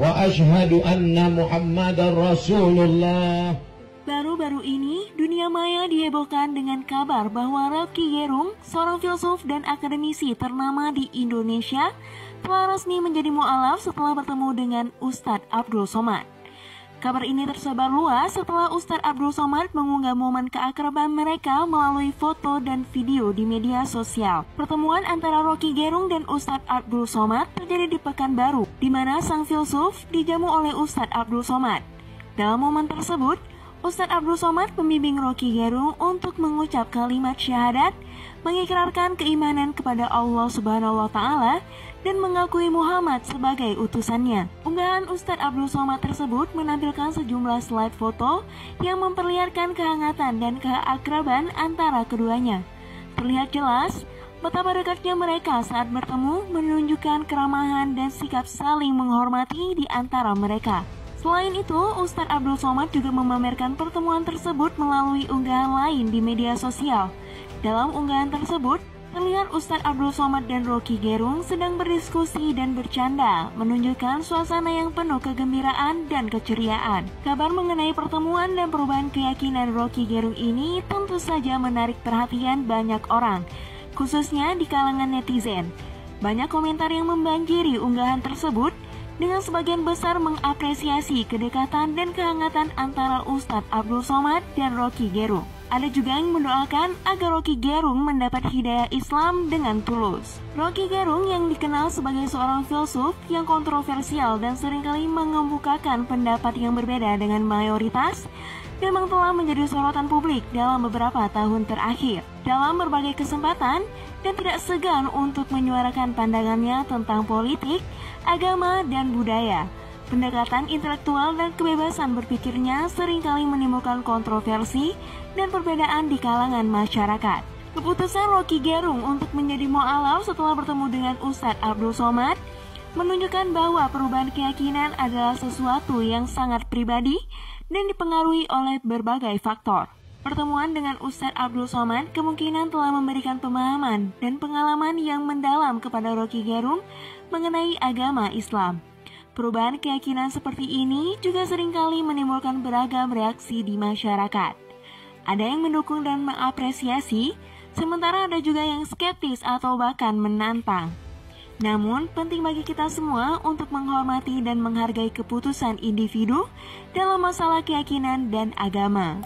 وأشهد أن محمد رسول الله Baru-baru ini, dunia maya dihebohkan dengan kabar bahwa Rocky Gerung, seorang filsuf dan akademisi ternama di Indonesia, telah resmi menjadi mu'alaf setelah bertemu dengan Ustadz Abdul Somad. Kabar ini tersebar luas setelah Ustadz Abdul Somad mengunggah momen keakraban mereka melalui foto dan video di media sosial. Pertemuan antara Rocky Gerung dan Ustadz Abdul Somad terjadi di Pekanbaru, di mana sang filsuf dijamu oleh Ustadz Abdul Somad. Dalam momen tersebut, Ustadz Abdul Somad membimbing Rocky Gerung untuk mengucap kalimat syahadat, mengikrarkan keimanan kepada Allah Subhanahu wa taala dan mengakui Muhammad sebagai utusannya. Unggahan Ustadz Abdul Somad tersebut menampilkan sejumlah slide foto yang memperlihatkan kehangatan dan keakraban antara keduanya. Terlihat jelas betapa dekatnya mereka saat bertemu menunjukkan keramahan dan sikap saling menghormati di antara mereka. Selain itu, Ustadz Abdul Somad juga memamerkan pertemuan tersebut melalui unggahan lain di media sosial. Dalam unggahan tersebut, Terlihat Ustadz Abdul Somad dan Rocky Gerung sedang berdiskusi dan bercanda, menunjukkan suasana yang penuh kegembiraan dan keceriaan. Kabar mengenai pertemuan dan perubahan keyakinan Rocky Gerung ini tentu saja menarik perhatian banyak orang, khususnya di kalangan netizen. Banyak komentar yang membanjiri unggahan tersebut, dengan sebagian besar mengapresiasi kedekatan dan kehangatan antara Ustadz Abdul Somad dan Rocky Gerung. Ada juga yang mendoakan agar Rocky Gerung mendapat hidayah Islam dengan tulus. Rocky Gerung yang dikenal sebagai seorang filsuf yang kontroversial dan sering kali mengemukakan pendapat yang berbeda dengan mayoritas, memang telah menjadi sorotan publik dalam beberapa tahun terakhir. Dalam berbagai kesempatan dan tidak segan untuk menyuarakan pandangannya tentang politik, agama, dan budaya. Pendekatan intelektual dan kebebasan berpikirnya sering kali menimbulkan kontroversi dan perbedaan di kalangan masyarakat. Keputusan Rocky Gerung untuk menjadi mu'alaf setelah bertemu dengan Ustadz Abdul Somad menunjukkan bahwa perubahan keyakinan adalah sesuatu yang sangat pribadi dan dipengaruhi oleh berbagai faktor. Pertemuan dengan Ustadz Abdul Somad kemungkinan telah memberikan pemahaman dan pengalaman yang mendalam kepada Rocky Gerung mengenai agama Islam. Perubahan keyakinan seperti ini juga sering kali menimbulkan beragam reaksi di masyarakat. Ada yang mendukung dan mengapresiasi, sementara ada juga yang skeptis atau bahkan menantang. Namun, penting bagi kita semua untuk menghormati dan menghargai keputusan individu dalam masalah keyakinan dan agama.